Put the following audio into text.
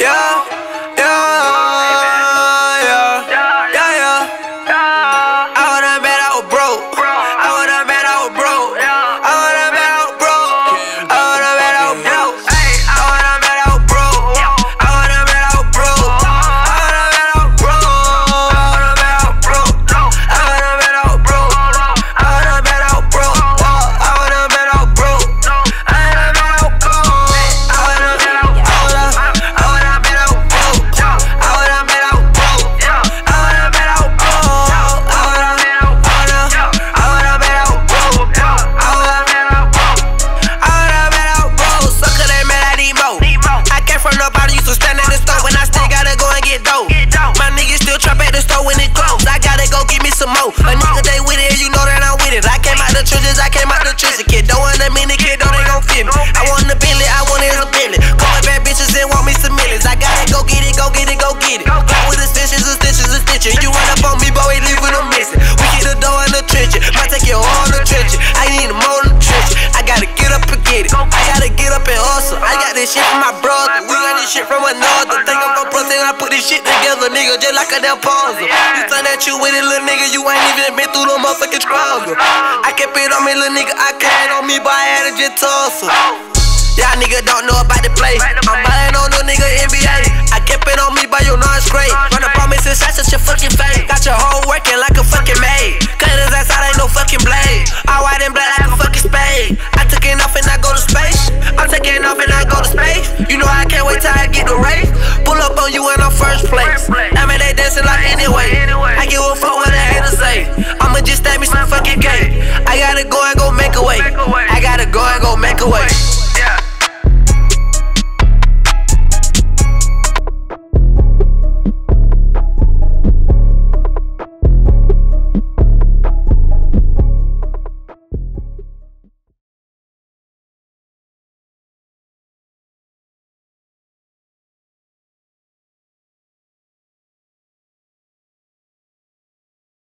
yeah, more. A nigga they with it, you know that I'm with it. I came out the trenches, I came out the trenches. Kid, don't want a minute, kid, don't they gon' fit me. I want the Bentley, I want it a Bentley. Calling bad bitches and want me some millions. I gotta go get it, go get it, go get it. Go with the stitches, the stitches, the stitches. You run up on me, boy, leave gotta get up and hustle. I got this shit from my brother. We got this shit from another. Think I'm gon' plus I put this shit together, nigga, just like a damn puzzle. You turn that you with it, little nigga, you ain't even been through the motherfucking struggle. I kept it on me, little nigga, I can't on me, but I had to just tussle. Y'all nigga don't know about the place. I'm buying on the nigga NBA. I kept it on me, but you know straight. Run the promises I'm. Pull up on you in the first place. I mean, they dancing like anyway.